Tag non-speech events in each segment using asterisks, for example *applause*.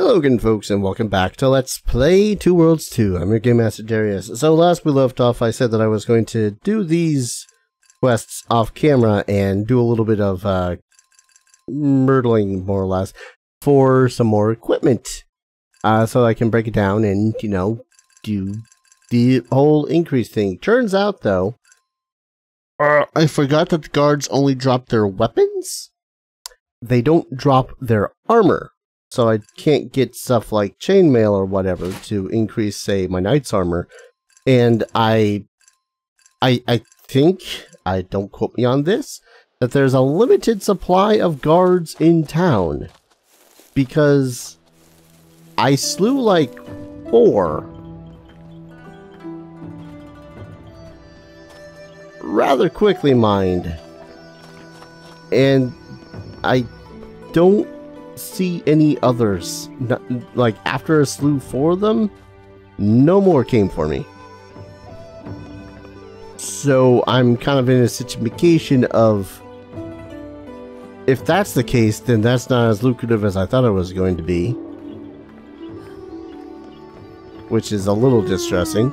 Hello again folks and welcome back to Let's Play Two Worlds 2. I'm your Game Master Darius. So last we left off I said that I was going to do these quests off camera and do a little bit of uh, myrtling more or less for some more equipment. Uh, so I can break it down and, you know, do the whole increase thing. Turns out though, uh, I forgot that the guards only drop their weapons. They don't drop their armor so I can't get stuff like chainmail or whatever to increase, say, my knight's armor. And I, I, I think, I don't quote me on this, that there's a limited supply of guards in town. Because I slew like four. Rather quickly, mind. And I don't see any others. Not, like, after a slew for them, no more came for me. So I'm kind of in a situation of if that's the case, then that's not as lucrative as I thought it was going to be. Which is a little distressing.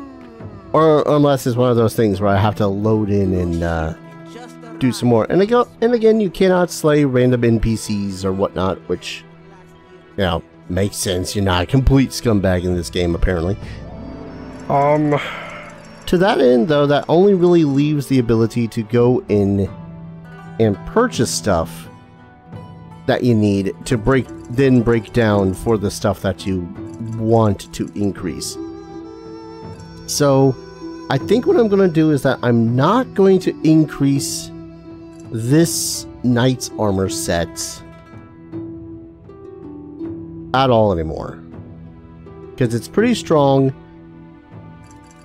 Or unless it's one of those things where I have to load in and uh, do some more. And again, and again, you cannot slay random NPCs or whatnot, which, you know, makes sense. You're not a complete scumbag in this game, apparently. Um, to that end, though, that only really leaves the ability to go in and purchase stuff that you need to break, then break down for the stuff that you want to increase. So, I think what I'm going to do is that I'm not going to increase this knight's armor set at all anymore. Because it's pretty strong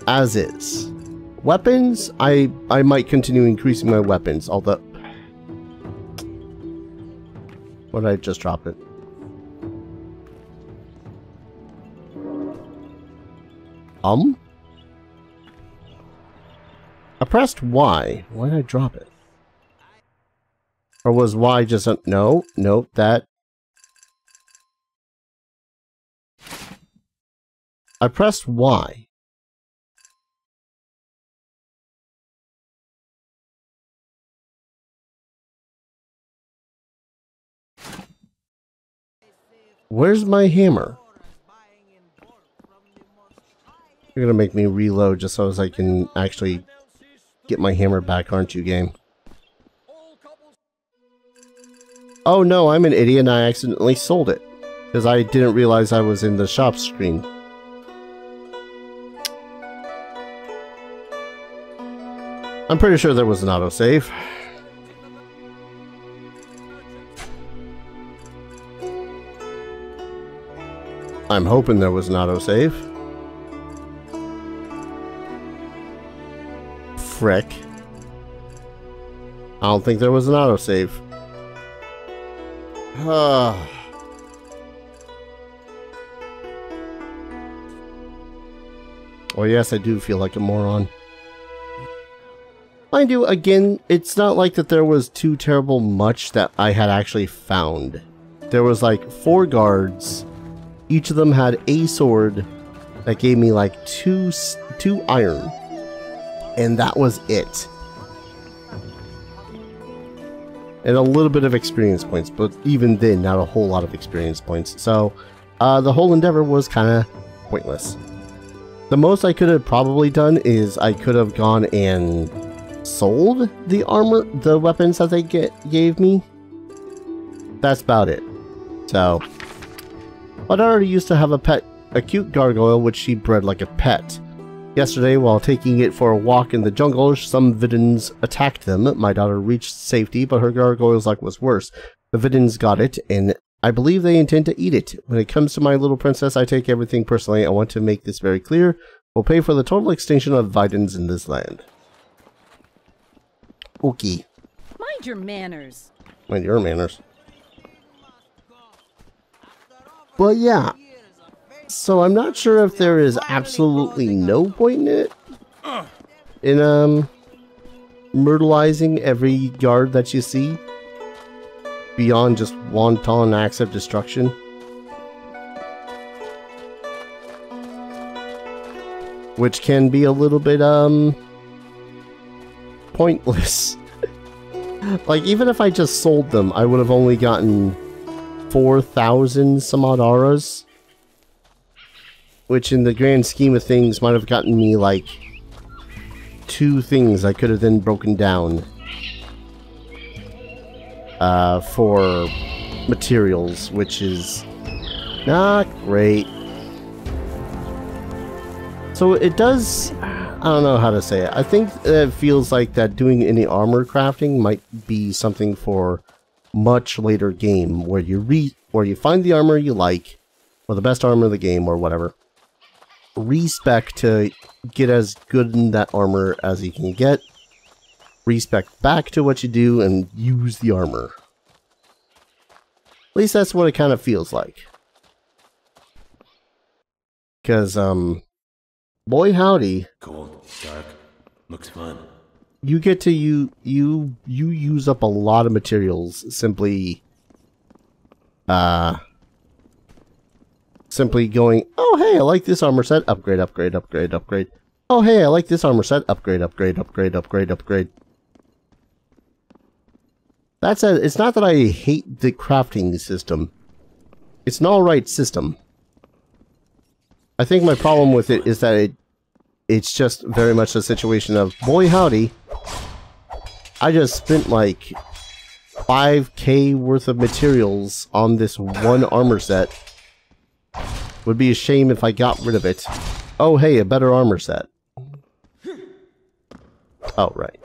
as is. Weapons, I, I might continue increasing my weapons, although... What did I just drop it? Um? I pressed Y. Why did I drop it? Or was Y just a... No, no, that... I pressed Y. Where's my hammer? You're gonna make me reload just so as I can actually get my hammer back, aren't you, game? Oh no, I'm an idiot and I accidentally sold it. Because I didn't realize I was in the shop screen. I'm pretty sure there was an autosave. I'm hoping there was an autosave. Frick. I don't think there was an autosave. *sighs* Well, yes, I do feel like a moron. Mind you, again, it's not like that there was too terrible much that I had actually found. There was like four guards. Each of them had a sword that gave me like two, two iron. And that was it. And a little bit of experience points, but even then, not a whole lot of experience points. So, uh, the whole endeavor was kind of pointless. The most I could have probably done is I could have gone and sold the armor, the weapons that they get gave me. That's about it. So, my already used to have a pet, a cute gargoyle which she bred like a pet. Yesterday, while taking it for a walk in the jungle, some Vidans attacked them. My daughter reached safety, but her gargoyle's luck was worse. The Vidans got it, and I believe they intend to eat it. When it comes to my little princess, I take everything personally. I want to make this very clear. We'll pay for the total extinction of Vidans in this land. Okay. Mind your manners. Mind your manners. But yeah. So I'm not sure if there is absolutely no point in it. In, um, myrtleizing every yard that you see. Beyond just wanton acts of destruction. Which can be a little bit, um, pointless. *laughs* like, even if I just sold them, I would have only gotten 4,000 Samadaras. Which, in the grand scheme of things, might have gotten me, like, two things I could have then broken down uh, for materials, which is not great. So it does, I don't know how to say it. I think it feels like that doing any armor crafting might be something for much later game where you re where you find the armor you like or the best armor of the game or whatever. Respec to get as good in that armor as you can get. Respec back to what you do and use the armor. At least that's what it kind of feels like. Because, um, boy howdy. Cold, dark, looks fun. You get to, you, you, you use up a lot of materials simply, uh, simply going, oh hey, I like this armor set, upgrade, upgrade, upgrade, upgrade. Oh hey, I like this armor set, upgrade, upgrade, upgrade, upgrade, upgrade. That said, it's not that I hate the crafting system. It's an alright system. I think my problem with it is that it it's just very much a situation of, boy howdy, I just spent like 5k worth of materials on this one armor set. Would be a shame if I got rid of it. Oh hey, a better armor set. Oh, right.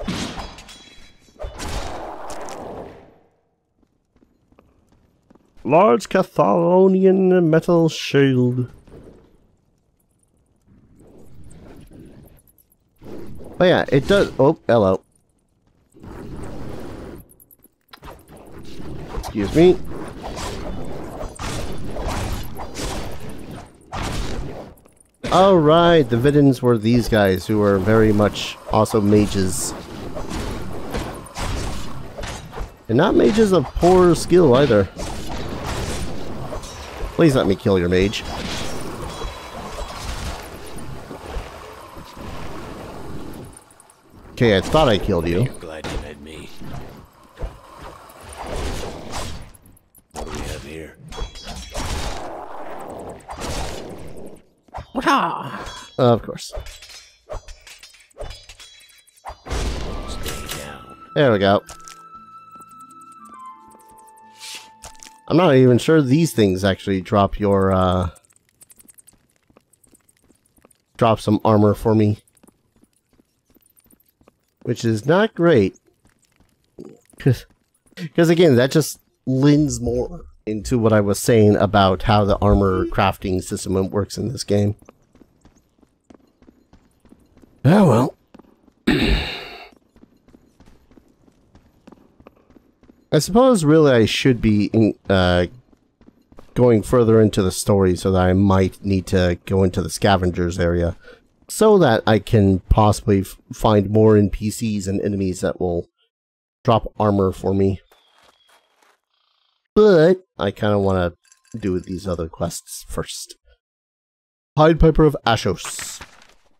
Large Cathalonian metal shield. Oh yeah, it does. Oh, hello. Excuse me. Alright, the Videns were these guys who were very much also mages. And not mages of poor skill either. Please let me kill your mage. Okay, I thought I killed you. You're glad you met me. What do we have here? Of course. Stay down. There we go. I'm not even sure these things actually drop your, uh... Drop some armor for me. Which is not great. Because again, that just lends more into what I was saying about how the armor crafting system works in this game. Oh well. *clears throat* I suppose really I should be in, uh, going further into the story so that I might need to go into the scavengers area so that I can possibly find more NPCs and enemies that will drop armor for me. But I kind of want to do these other quests first. Pied Piper of Ashos.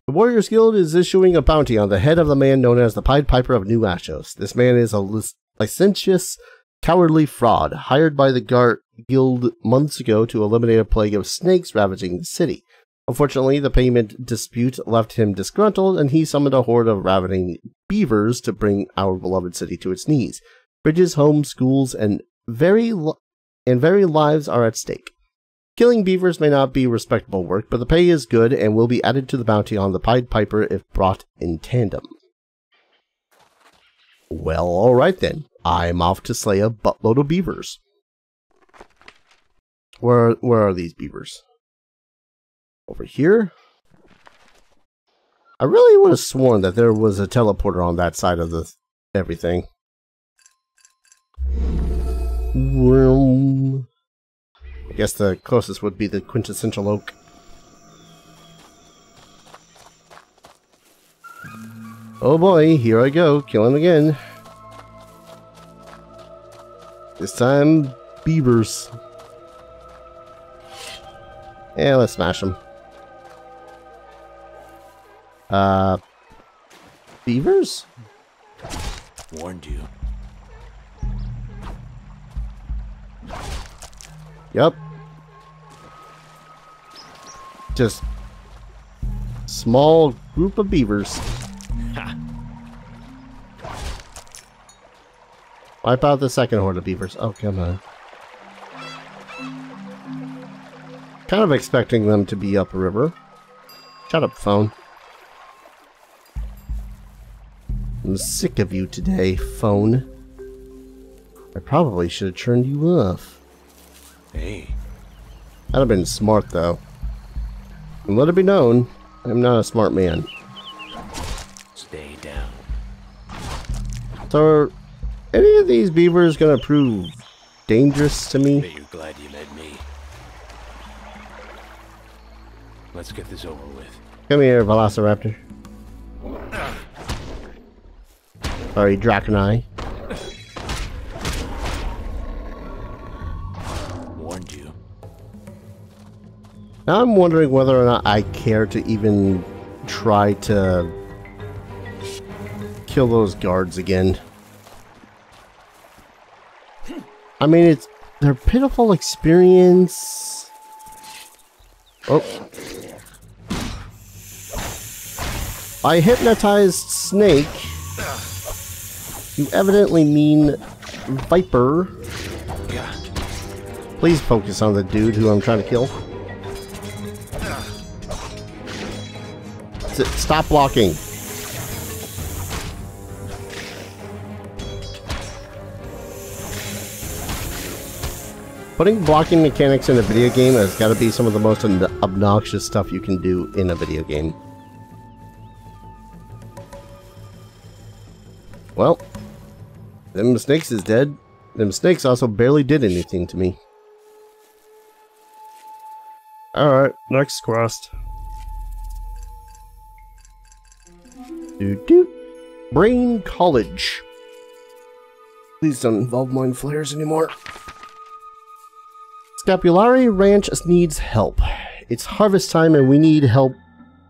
The Warriors Guild is issuing a bounty on the head of the man known as the Pied Piper of New Ashos. This man is a licentious, cowardly fraud hired by the Gar Guild months ago to eliminate a plague of snakes ravaging the city. Unfortunately, the payment dispute left him disgruntled, and he summoned a horde of ravening beavers to bring our beloved city to its knees. Bridges, homes, schools, and very and very lives are at stake. Killing beavers may not be respectable work, but the pay is good and will be added to the bounty on the Pied Piper if brought in tandem. Well, alright then. I'm off to slay a buttload of beavers. Where, where are these beavers? Over here? I really would have sworn that there was a teleporter on that side of the everything. I guess the closest would be the quintessential oak. Oh boy, here I go, killing again. This time, beavers. Yeah, let's smash them. Uh, beavers? Warned you. Yep. Just small group of beavers. Ha! Wipe out the second horde of beavers. Oh, come on. Kind of expecting them to be upriver. Shut up, phone. I'm sick of you today, phone. I probably should have turned you off. Hey, That'd have been smart, though. And let it be known, I'm not a smart man. stay down. So, are any of these beavers gonna prove dangerous to me? Bet you're glad you met me. Let's get this over with. Come here, Velociraptor. Sorry, Draconai. Now I'm wondering whether or not I care to even try to kill those guards again. I mean, it's their pitiful experience. Oh. I hypnotized Snake. You evidently mean Viper. Please focus on the dude who I'm trying to kill. S- Stop blocking. Putting blocking mechanics in a video game has got to be some of the most obnoxious stuff you can do in a video game. Well, them snakes is dead. Them snakes also barely did anything to me. Alright, next quest. Doo doo. Brain College. Please don't involve mind flayers anymore. Scapulari Ranch needs help. It's harvest time and we need help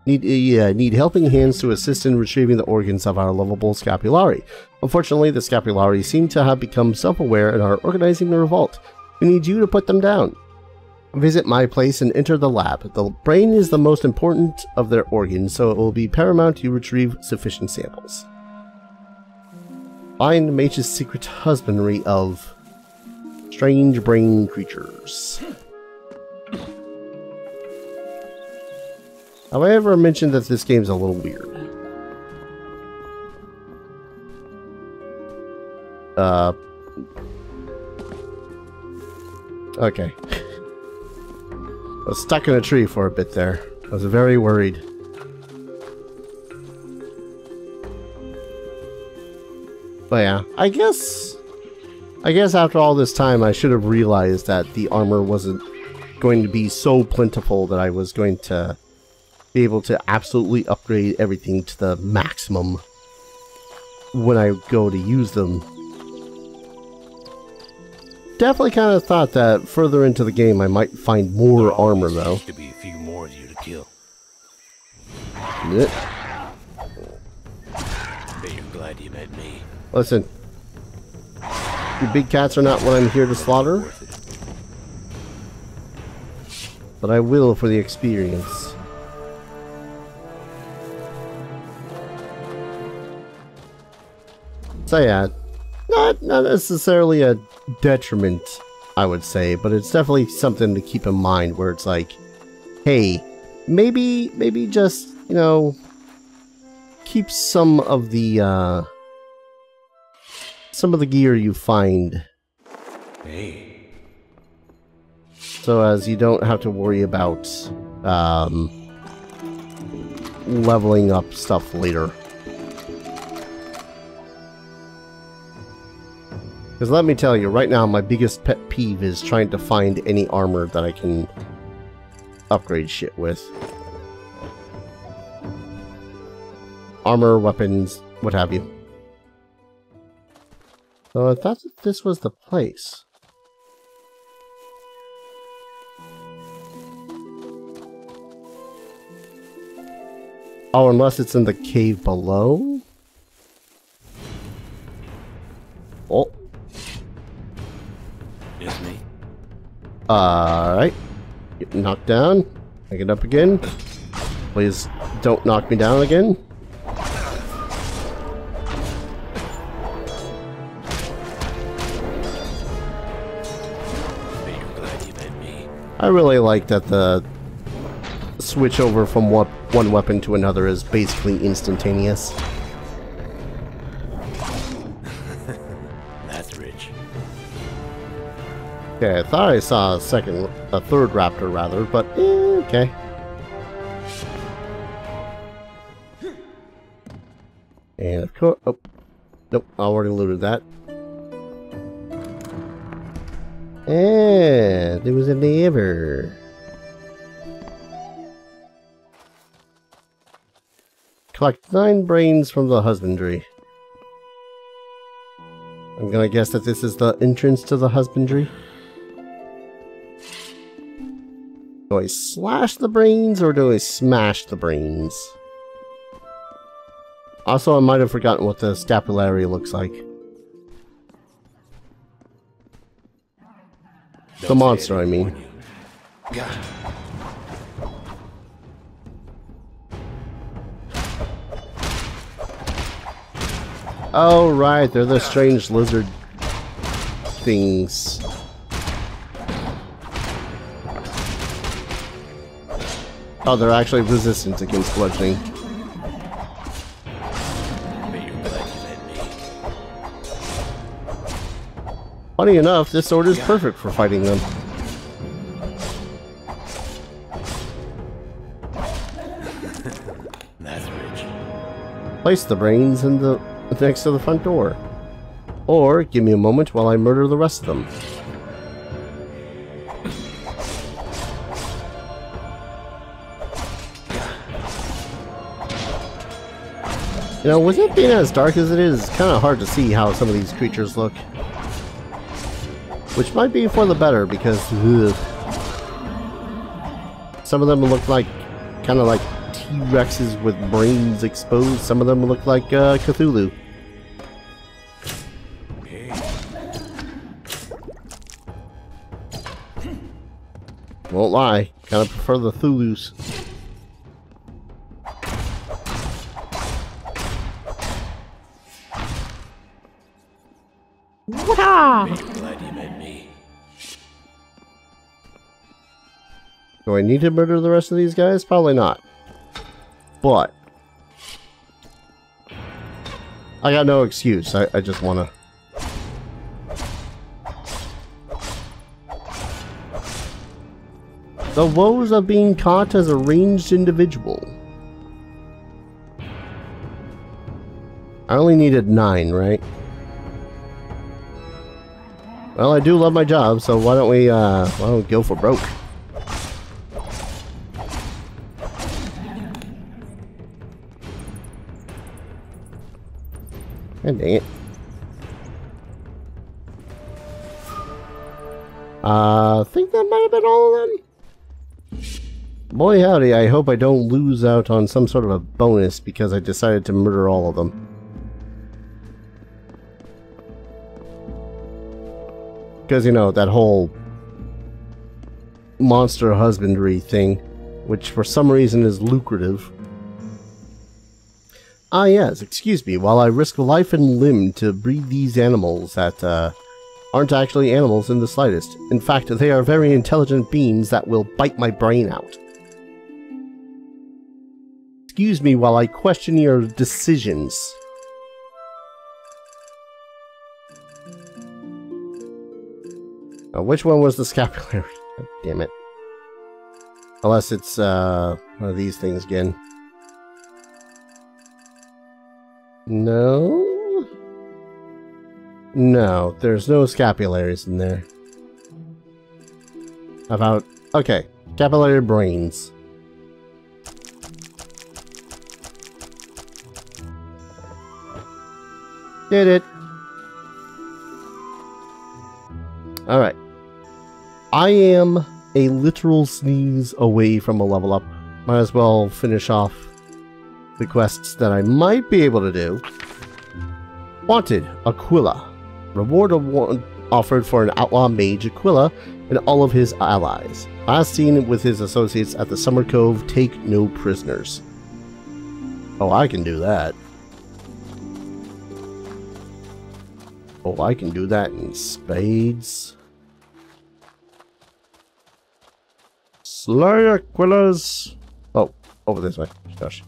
need uh, need helping hands to assist in retrieving the organs of our lovable Scapulari. Unfortunately, the Scapulari seem to have become self-aware and are organizing a revolt. We need you to put them down. Visit my place and enter the lab. The brain is the most important of their organs, so it will be paramount you retrieve sufficient samples. Find Mage's secret husbandry of strange brain creatures. Have I ever mentioned that this game's a little weird? Uh. Okay. Was stuck in a tree for a bit there. I was very worried. But yeah, I guess... I guess after all this time I should have realized that the armor wasn't going to be so plentiful that I was going to be able to absolutely upgrade everything to the maximum when I go to use them. Definitely kind of thought that further into the game I might find more armor though. To be a few more of you to kill. Bet you're glad you met me. Listen, you big cats are not what I'm here to slaughter, but I will for the experience. So yeah, not not necessarily a detriment, I would say, but it's definitely something to keep in mind where it's like, hey, maybe maybe just, you know, keep some of the uh some of the gear you find Hey, so as you don't have to worry about um, leveling up stuff later. Because let me tell you, right now my biggest pet peeve is trying to find any armor that I can upgrade shit with. Armor, weapons, what have you. So I thought that this was the place. Oh, unless it's in the cave below? Oh, alright. Get knocked down. Pick it up again. Please don't knock me down again. I really like that the switch over from one weapon to another is basically instantaneous. Okay, I thought I saw a second, a third raptor rather, but eh, okay. And of course, oh, nope, I already looted that. And there was a neighbor. Collect nine brains from the husbandry. I'm gonna guess that this is the entrance to the husbandry. Do I slash the brains or do I smash the brains? Also, I might have forgotten what the scapulary looks like. The Don't say monster, I mean. God. Oh, right, they're the strange lizard things. Oh, they're actually resistant against bludgeoning. Are you glad you met me? Funny enough, this sword is perfect for fighting them. *laughs* That's rich. Place the brains in the next to the front door. Or give me a moment while I murder the rest of them. You know, with it being as dark as it is, it's kind of hard to see how some of these creatures look. Which might be for the better, because... ugh. Some of them look like... kind of like T-Rexes with brains exposed. Some of them look like uh, Cthulhu. Won't lie, kind of prefer the Thulus. Do I need to murder the rest of these guys? Probably not. But... I got no excuse. I, I just want to... The woes of being caught as a ranged individual. I only needed nine, right? Well, I do love my job, so why don't we, uh, why don't we go for broke? God dang it. Uh, I think that might have been all of them. Boy howdy, I hope I don't lose out on some sort of a bonus because I decided to murder all of them. Because, you know, that whole monster husbandry thing, which for some reason is lucrative. Ah yes, excuse me, while I risk life and limb to breed these animals that, uh, aren't actually animals in the slightest. In fact, they are very intelligent beings that will bite my brain out. Excuse me while I question your decisions. Now, which one was the scapulary? God *laughs* damn it. Unless it's, uh, one of these things again. No? No, there's no scapularies in there. About... Okay, Capillary brains. Did it. Alright. I am a literal sneeze away from a level up. Might as well finish off the quests that I might be able to do. Wanted, Aquila. Reward award offered for an outlaw mage Aquila and all of his allies. Last seen with his associates at the Summer Cove, take no prisoners. Oh, I can do that. Oh, I can do that in spades. Slay Aquila's... Oh, over this way. Gosh.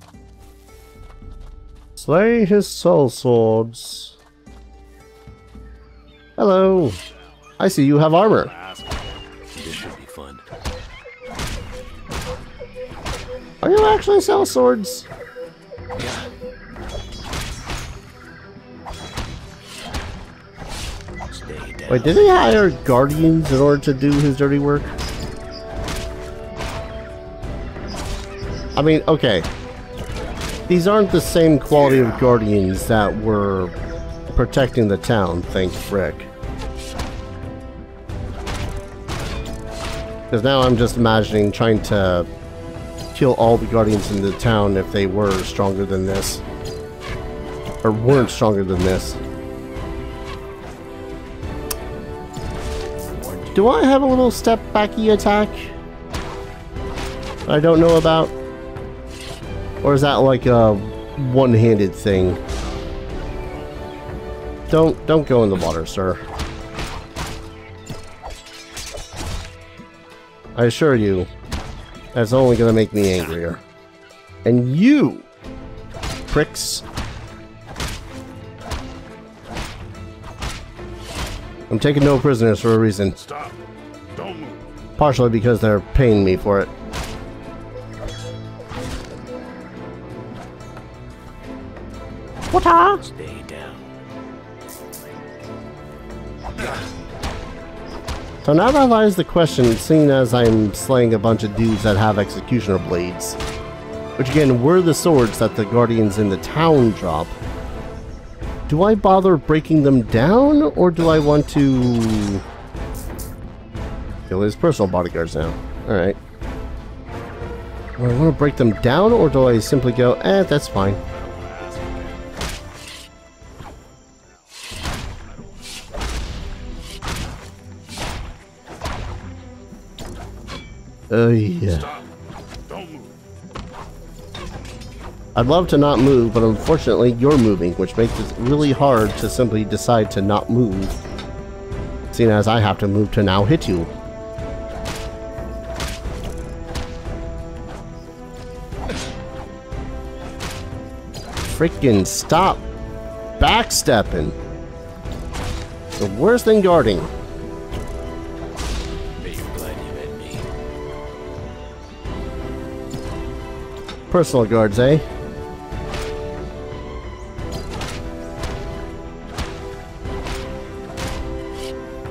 Slay his sell swords. Hello. I see you have armor. This should be fun. Are you actually sell swords? Wait, did he hire guardians in order to do his dirty work? I mean, okay. These aren't the same quality of guardians that were protecting the town, thank frick. Because now I'm just imagining trying to kill all the guardians in the town if they were stronger than this. Or weren't stronger than this. Do I have a little step backy attack? I don't know about? Or is that like a one-handed thing? Don't don't go in the water, sir. I assure you, that's only gonna make me angrier. And you, pricks. I'm taking no prisoners for a reason. Stop. Don't move. Partially because they're paying me for it. What? Stay down. So now that lies the question, seeing as I'm slaying a bunch of dudes that have executioner blades. Which again, were the swords that the guardians in the town drop. Do I bother breaking them down, or do I want to... Kill his personal bodyguards now. Alright. Do I want to break them down, or do I simply go, eh, that's fine. Oh yeah. I'd love to not move, but unfortunately you're moving, which makes it really hard to simply decide to not move. Seeing as I have to move to now hit you. Freaking stop backstepping. The worst thing guarding. Personal guards, eh?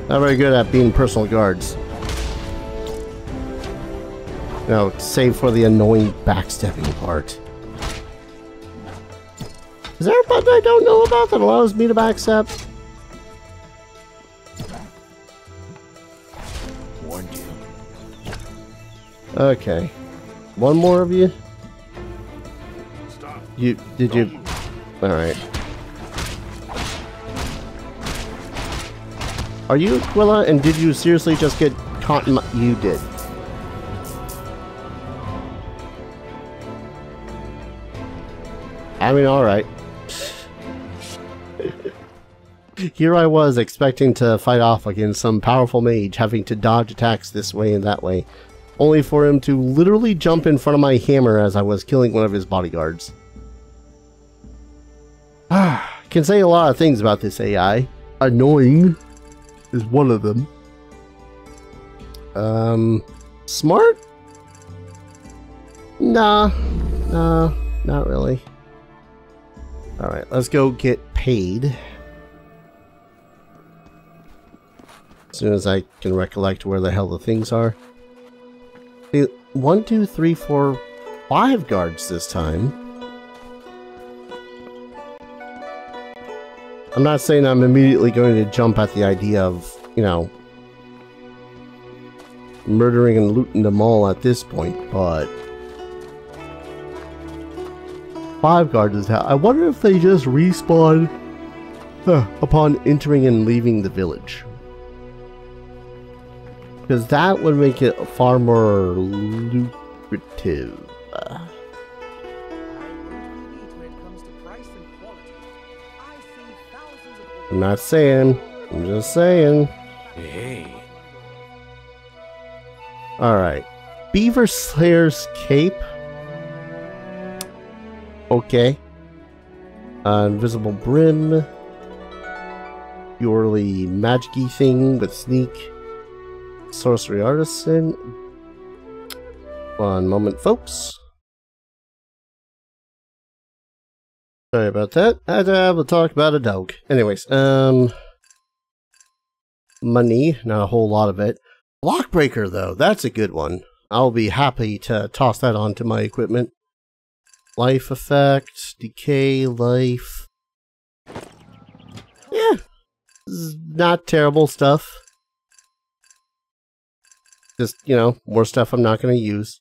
Not very good at being personal guards. No, save for the annoying backstepping part. Is there a button I don't know about that allows me to backstep? Warned you. Okay. One more of you? You, did you? Alright. Are you Aquila, and did you seriously just get caught in my- You did. I mean, alright. *laughs* Here I was expecting to fight off against some powerful mage, having to dodge attacks this way and that way, only for him to literally jump in front of my hammer as I was killing one of his bodyguards. *sighs* Can say a lot of things about this AI. Annoying is one of them. Um, smart? Nah, nah, not really. Alright, let's go get paid. As soon as I can recollect where the hell the things are. One, two, three, four, five guards this time. I'm not saying I'm immediately going to jump at the idea of, you know, murdering and looting them all at this point, but five guards have. I wonder if they just respawn huh, upon entering and leaving the village. Because that would make it far more lucrative. I'm not saying. I'm just saying. Hey. Alright. Beaver Slayer's Cape. Okay. Uh, invisible Brim. Purely magic thing with Sneak. Sorcery Artisan. One moment, folks. Sorry about that. I a talk about a dog. Anyways, um... Money, not a whole lot of it. Blockbreaker, though, that's a good one. I'll be happy to toss that onto my equipment. Life effect, decay, life. Yeah, not terrible stuff. Just, you know, more stuff I'm not going to use.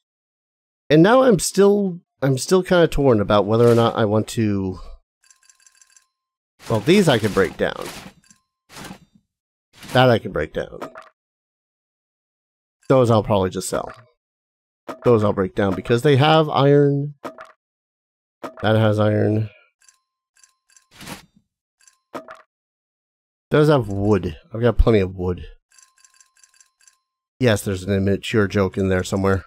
And now I'm still, I'm still kind of torn about whether or not I want to... Well, these I can break down. That I can break down. Those I'll probably just sell. Those I'll break down because they have iron. That has iron. Does have wood. I've got plenty of wood. Yes, there's an immature joke in there somewhere.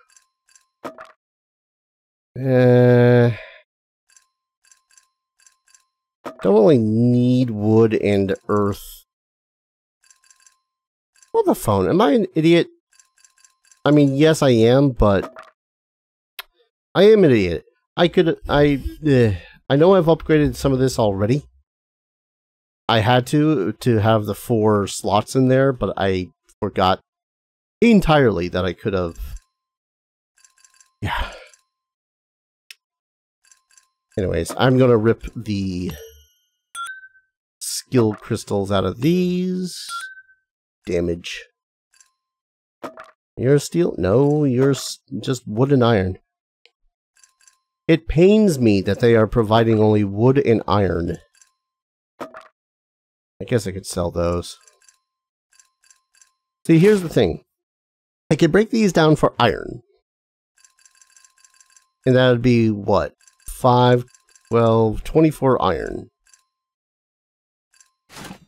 Uh, don't really need wood and earth. Hold the phone. Am I an idiot? I mean, yes, I am, but I am an idiot. I could, I, uh, I know I've upgraded some of this already. I had to to have the four slots in there, but I forgot entirely that I could have. Anyways, I'm gonna rip the skill crystals out of these. Damage. You're steel? No, you're just wood and iron. It pains me that they are providing only wood and iron. I guess I could sell those. See, here's the thing. I could break these down for iron. And that would be, what? 5, 12, 24 iron.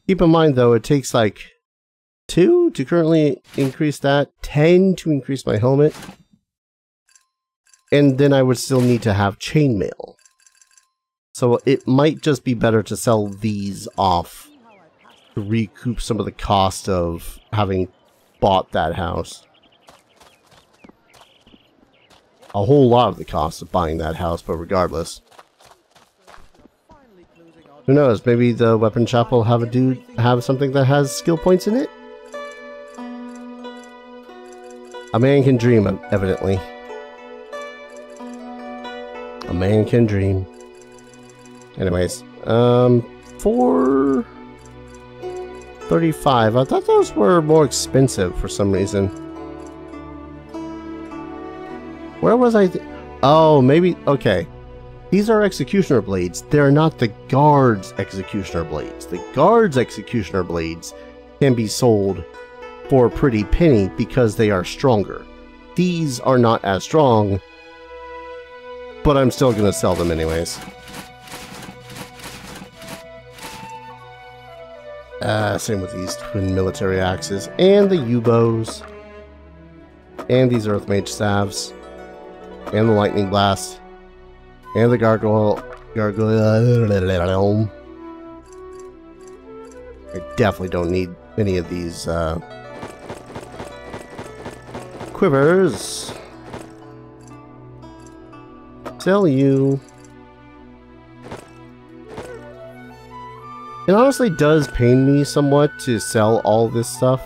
Keep in mind, though, it takes like 2 to currently increase that, 10 to increase my helmet, and then I would still need to have chainmail. So it might just be better to sell these off to recoup some of the cost of having bought that house. A whole lot of the cost of buying that house, but regardless. Who knows, maybe the weapon shop will have a dude have something that has skill points in it? A man can dream, evidently. A man can dream. Anyways, um, four thirty-five. I thought those were more expensive for some reason. Where was I? oh, maybe. Okay, these are executioner blades. They're not the guards' executioner blades. The guards' executioner blades can be sold for a pretty penny because they are stronger. These are not as strong, but I'm still going to sell them anyways. Uh, same with these twin military axes, and the yew-bows, and these Earth Mage staves, and the Lightning Blast, and the Gargoyle... Gargoyle... I definitely don't need any of these, uh, quivers. Sell you. It honestly does pain me somewhat to sell all this stuff.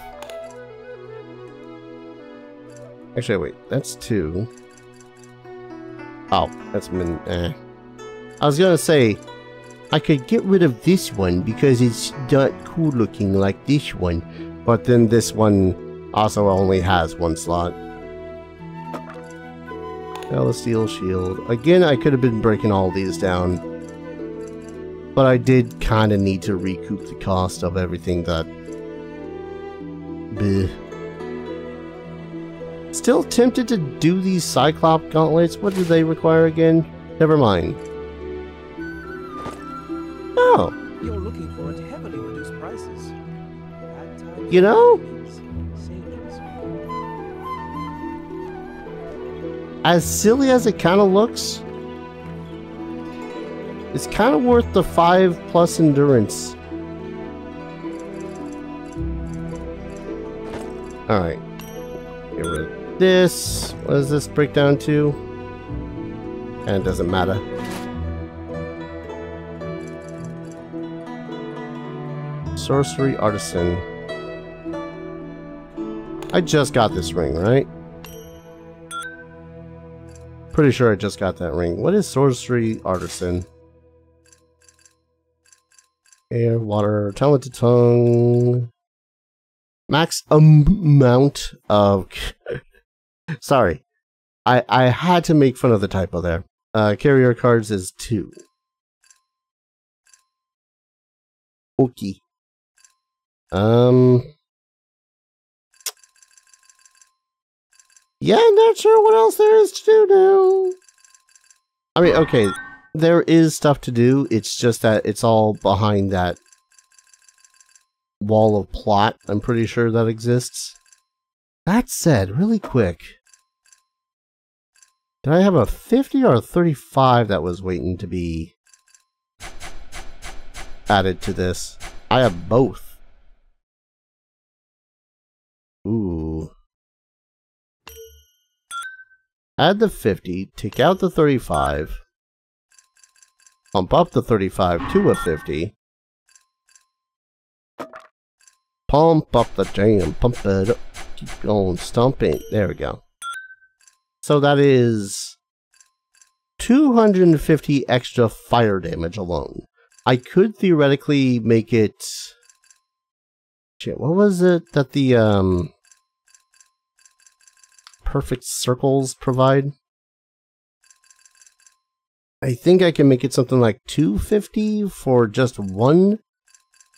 Actually, wait, that's two. Oh, that's min. Eh. I was gonna say, I could get rid of this one because it's not cool looking like this one, but then this one also only has one slot. Celestial Shield. Again, I could have been breaking all these down. But I did kind of need to recoup the cost of everything that... Bleh. Still tempted to do these Cyclop gauntlets. What do they require again? Never mind. Oh, You're looking for at heavily reduced prices. You know? as silly as it kind of looks, it's kind of worth the 5 plus endurance. Alright. This. What does this break down to? And it doesn't matter. Sorcery Artisan. I just got this ring, right? Pretty sure I just got that ring. What is Sorcery Artisan? Air, water, talented tongue. Max amount of... *laughs* Sorry. I, I had to make fun of the typo there. Uh, carrier cards is two. Okay. Um... Yeah, not sure what else there is to do now. I mean, okay, there is stuff to do. It's just that it's all behind that wall of plot. I'm pretty sure that exists. That said, really quick. Did I have a 50 or a 35 that was waiting to be added to this? I have both. Ooh. Add the 50, take out the 35, pump up the 35 to a 50, pump up the jam, pump it up, keep going, stomping. There we go. So that is 250 extra fire damage alone. I could theoretically make it... Shit, what was it that the, um perfect circles provide. I think I can make it something like 250 for just one,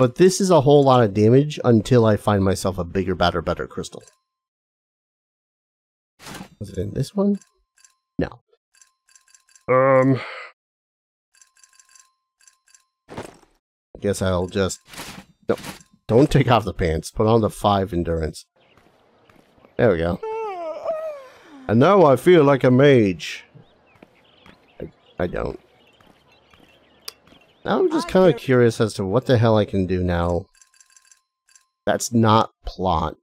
but this is a whole lot of damage until I find myself a bigger, better, better crystal. Was it in this one? No. Um. I guess I'll just... No, don't take off the pants. Put on the 5 endurance. There we go. And now I feel like a mage. I, I don't. Now I'm just kind of curious as to what the hell I can do now. That's not plot.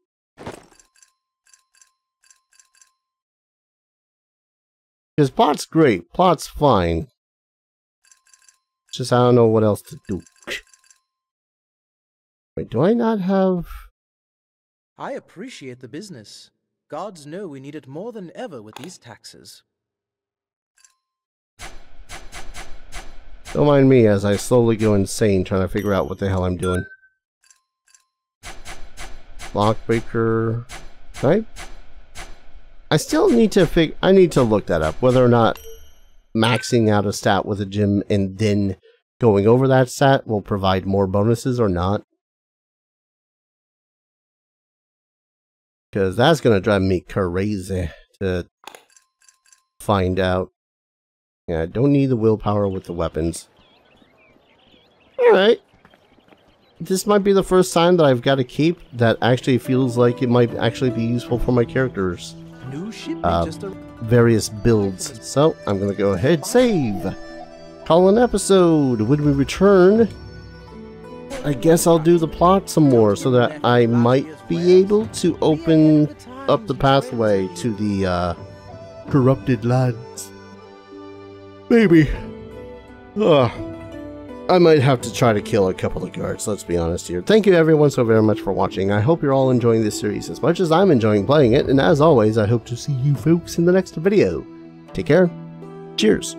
Because plot's great. Plot's fine. Just I don't know what else to do. Wait, do I not have... I appreciate the business. Gods know we need it more than ever with these taxes. Don't mind me as I slowly go insane trying to figure out what the hell I'm doing. Lockbreaker. Right? I still need to fig- I need to look that up. Whether or not maxing out a stat with a gem and then going over that stat will provide more bonuses or not. Because that's going to drive me crazy to find out. Yeah, I don't need the willpower with the weapons. Alright. This might be the first time that I've got a cape that actually feels like it might actually be useful for my characters. New ship Uh, just a Various builds. So, I'm going to go ahead, save. Call an episode. When we return, I guess I'll do the plot some more so that I might be able to open up the pathway to the uh, corrupted lands. Maybe. Ugh. I might have to try to kill a couple of guards, let's be honest here. Thank you everyone so very much for watching. I hope you're all enjoying this series as much as I'm enjoying playing it, and as always, I hope to see you folks in the next video. Take care. Cheers.